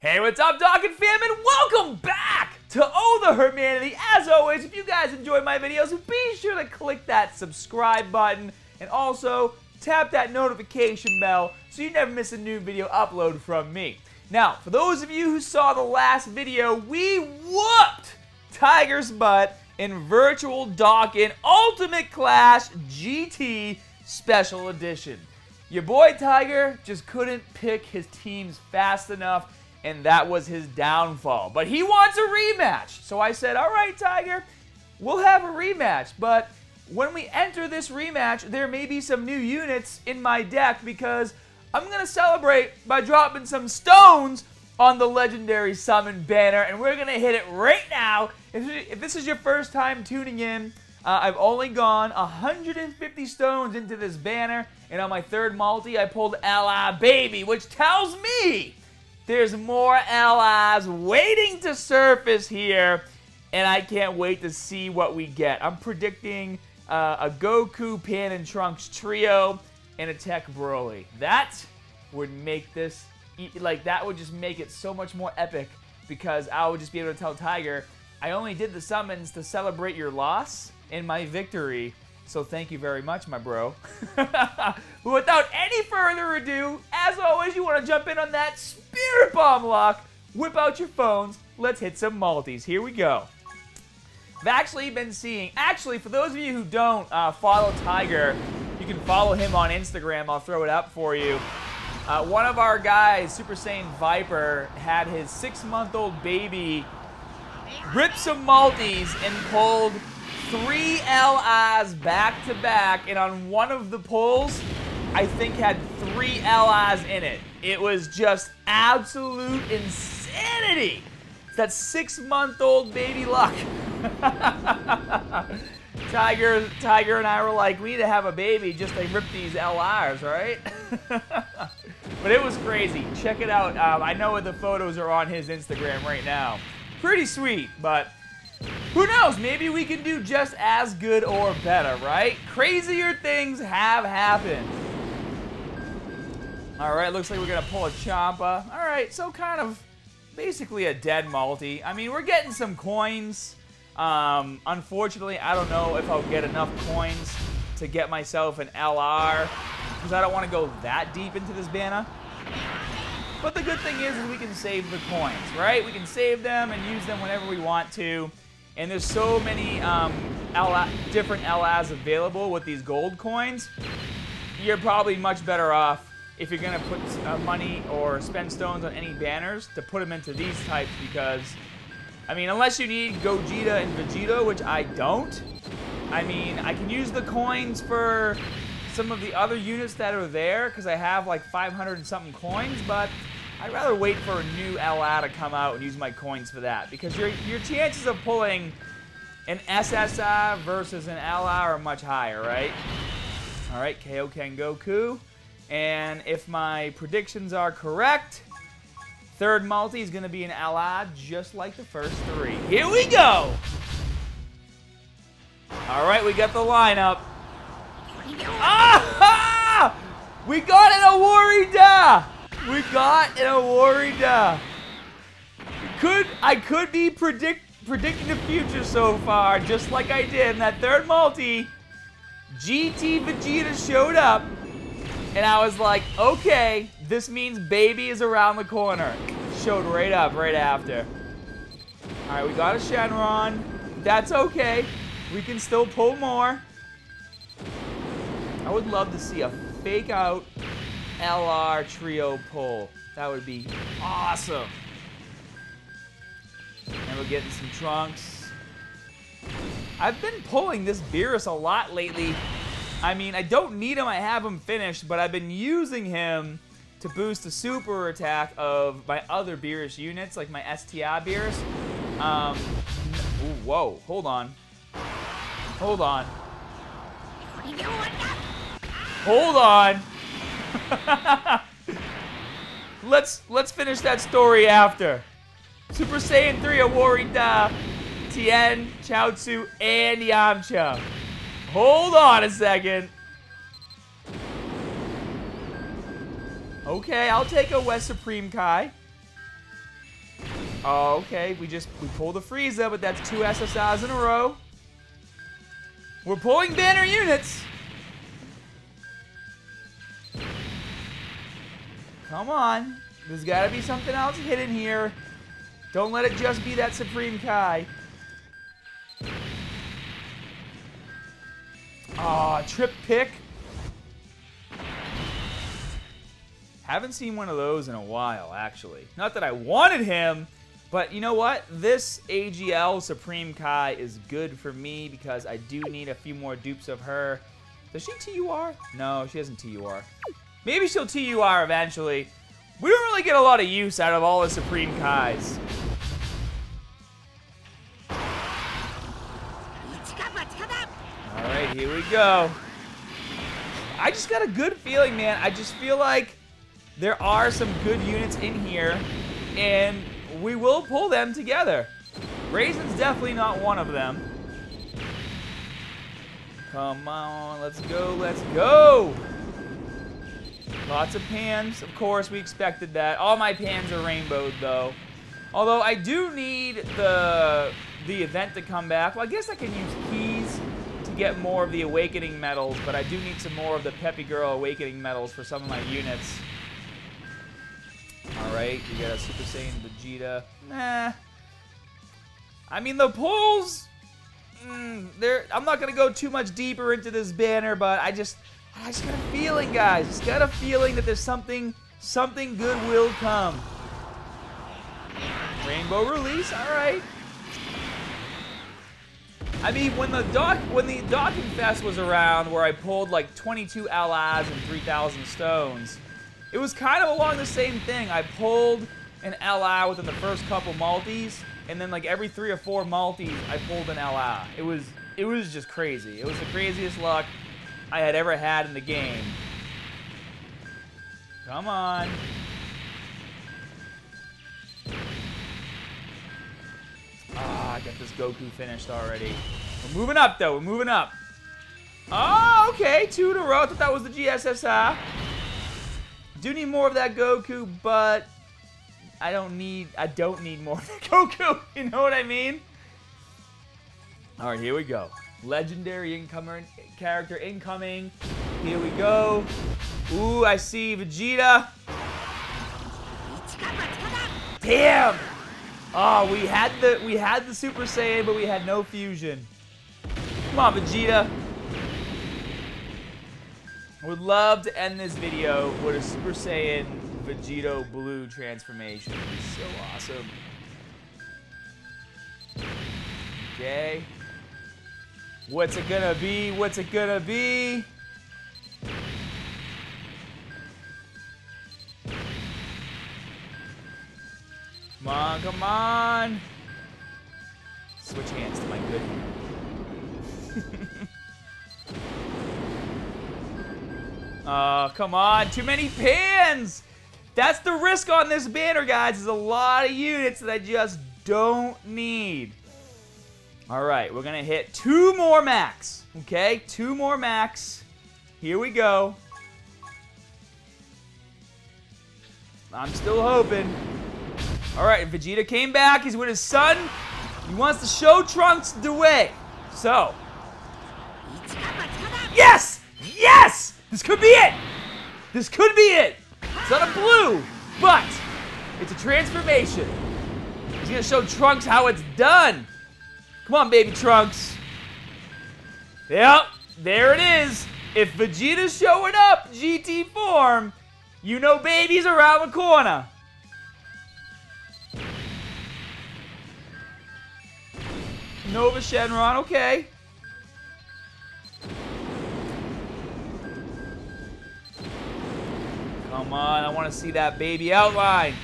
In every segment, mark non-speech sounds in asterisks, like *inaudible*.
Hey, what's up, Dokkan fam, and welcome back to Oh the Hermanity. As always, if you guys enjoy my videos, be sure to click that subscribe button and also tap that notification bell so you never miss a new video upload from me. Now, for those of you who saw the last video, we whooped Tiger's butt in Virtual Dokkan Ultimate Clash GT Special Edition. Your boy Tiger just couldn't pick his teams fast enough and that was his downfall. But he wants a rematch. So I said, all right, Tiger, we'll have a rematch. But when we enter this rematch, there may be some new units in my deck because I'm going to celebrate by dropping some stones on the legendary summon banner, and we're going to hit it right now. If, this is your first time tuning in, uh, I've only gone 150 stones into this banner, and on my third multi, I pulled LR Baby, which tells me there's more LRs waiting to surface here, and I can't wait to see what we get. I'm predicting uh, a Goku, Pan, and Trunks trio and a Tech Broly. That would make this, like, that would just make it so much more epic because I would just be able to tell Tiger, I only did the summons to celebrate your loss and my victory. So thank you very much, my bro. *laughs* without any further ado, as always, you want to jump in on that Spirit Bomb lock. Whip out your phones. Let's hit some multis. Here we go. I've actually been seeing, actually, for those of you who don't uh, follow Tiger, you can follow him on Instagram. I'll throw it up for you. Uh, one of our guys, Super Saiyan Viper, had his six-month-old baby rip some multis and pulled three LRs back to back, and on one of the pulls, I think had three LRs in it. It was just absolute insanity. That six-month-old baby luck. *laughs* Tiger, Tiger and I were like, we need to have a baby just to rip these LRs, right? *laughs* but it was crazy. Check it out. Um, I know the photos are on his Instagram right now. Pretty sweet, but who knows? Maybe we can do just as good or better, right? Crazier things have happened. All right, looks like we're to pull a Champa. All right, so kind of basically a dead multi. I mean, we're getting some coins. Um, unfortunately, I don't know if I'll get enough coins to get myself an LR because I don't want to go that deep into this banner. But the good thing is, is we can save the coins, right? We can save them and use them whenever we want to. And there's so many um, different LRs available with these gold coins. You're probably much better off if you're going to put uh, money or spend stones on any banners to put them into these types because, I mean, unless you need Gogeta and Vegeta, which I don't, I mean, I can use the coins for some of the other units that are there because I have like 500 and something coins, but I'd rather wait for a new LR to come out and use my coins for that because your, your chances of pulling an SSR versus an LA are much higher, right? All right, Kaioken Goku. And if my predictions are correct, third multi is going to be an LR just like the first three. Here we go! All right, we got the lineup. Ah! We got an Awarida! We got an Awarida. Could I could be predict predicting the future so far, just like I did in that third multi. GT Vegeta showed up, and I was like, okay, this means baby is around the corner. Showed right up right after. All right, we got a Shenron. That's okay. We can still pull more. I would love to see a fake out LR trio pull. That would be awesome. And we're getting some trunks. I've been pulling this Beerus a lot lately. I mean, I don't need him, I have him finished, but I've been using him to boost the super attack of my other Beerus units, like my STR Beerus. Um, ooh, whoa, hold on. Hold on. Hold on. *laughs* let's let's finish that story after. Super Saiyan 3 Awarida, Tien, Chaozu, and Yamcha. Hold on a second. Okay, I'll take a West Supreme Kai. Oh, okay. We just we pulled the Frieza, but that's two SSRs in a row. We're pulling banner units. Come on. There's got to be something else hidden here. Don't let it just be that Supreme Kai. Ah, trip pick. Haven't seen one of those in a while, actually. Not that I wanted him, but you know what? This AGL Supreme Kai is good for me because I do need a few more dupes of her. Does she TUR? No, she doesn't TUR. Maybe she'll TUR eventually. We don't really get a lot of use out of all the Supreme Kais. Alright, here we go. I just got a good feeling, man. I just feel like there are some good units in here, and we will pull them together. Raisin's definitely not one of them. Come on, let's go, let's go! Lots of pans, of course, we expected that. All my pans are rainbowed, though. Although I do need the the event to come back. Well, I guess I can use keys to get more of the Awakening medals, but I do need some more of the Peppy Girl Awakening medals for some of my units. Alright, we got a Super Saiyan Vegeta. Nah. I mean, the pulls... Mm, I'm not going to go too much deeper into this banner, but I just... I just got a feeling, guys. Just got a feeling that there's something... Something good will come. Rainbow release, alright. I mean, when the dock, when the Dokkan fest was around, where I pulled like 22 LRs and 3,000 stones, it was kind of along the same thing. I pulled an LR within the first couple multis, and then like every three or four multis, I pulled an LR. It was it was just crazy. It was the craziest luck I had ever had in the game. Come on. Ah, I got this Goku finished already. We're moving up, though. We're moving up. Oh, okay. Two in a row. I thought that was the GSSI. Do need more of that Goku, but I don't need I don't need more of that *laughs* Goku. You know what I mean? All right, here we go. Legendary incomer character incoming. Here we go. Ooh, I see Vegeta. Damn! Oh, we had the we had the Super Saiyan, but we had no fusion. Come on, Vegeta. Would love to end this video with a Super Saiyan Vegito Blue transformation. So awesome. Okay. What's it gonna be? What's it gonna be? Come on, come on. Switch hands to my good. *laughs* Oh, come on. Too many pans. That's the risk on this banner, guys. There's a lot of units that I just don't need. All right, we're going to hit two more max. Okay, two more max. Here we go. I'm still hoping. All right, Vegeta came back. He's with his son. He wants to show Trunks the way. So. Yes! Yes! This could be it! This could be it! It's not a blue, but it's a transformation. He's gonna show Trunks how it's done. Come on, baby Trunks. Yep, there it is. If Vegeta's showing up, GT form, you know baby's around the corner. Nova Shenron, okay. Come on, I want to see that baby outline.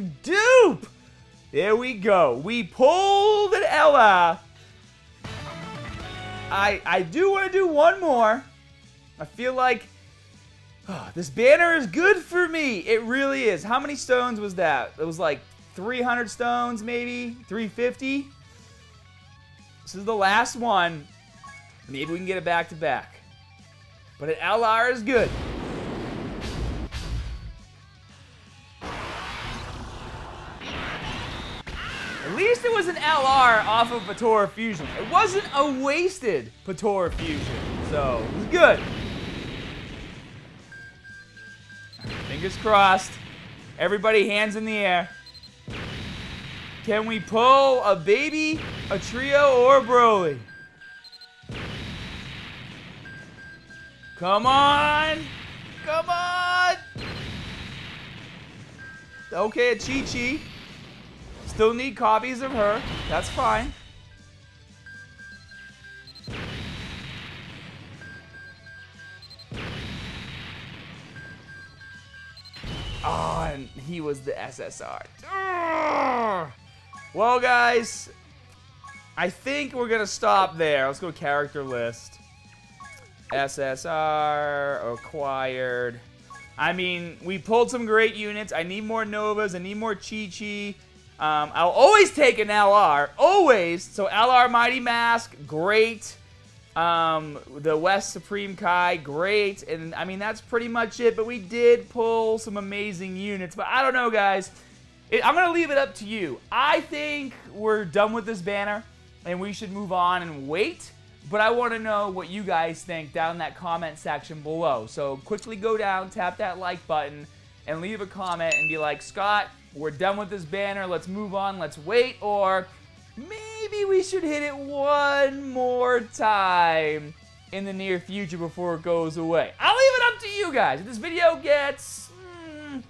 Dupe. There we go. We pulled an LR. I, I do want to do one more. I feel like ah, this banner is good for me. It really is. How many stones was that? It was like 300 stones, maybe 350. This is the last one. Maybe we can get it back to back. But an LR is good. Least it was an LR off of Potara Fusion. It wasn't a wasted Potara Fusion. So, it was good. Fingers crossed. Everybody hands in the air. Can we pull a baby, a trio, or Broly? Come on! Come on! Okay, a Chi-Chi. Still need copies of her. That's fine. Oh, and he was the SSR. Well, guys, I think we're going to stop there. Let's go character list. SSR, acquired. I mean, we pulled some great units. I need more Novas. I need more Chi-Chi. Um, I'll always take an LR. Always. So LR Mighty Mask, great. Um, the West Supreme Kai, great. And I mean, that's pretty much it. But we did pull some amazing units. But I don't know, guys. It, I'm going to leave it up to you. I think we're done with this banner. And we should move on and wait. But I want to know what you guys think down in that comment section below. So quickly go down, tap that like button, and leave a comment and be like, Scott, we're done with this banner. Let's move on. Let's wait. Or maybe we should hit it one more time in the near future before it goes away. I'll leave it up to you guys. If this video gets mm,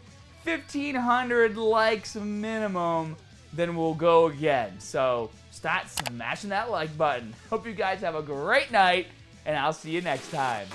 1,500 likes minimum, then we'll go again. So start smashing that like button. Hope you guys have a great night, and I'll see you next time.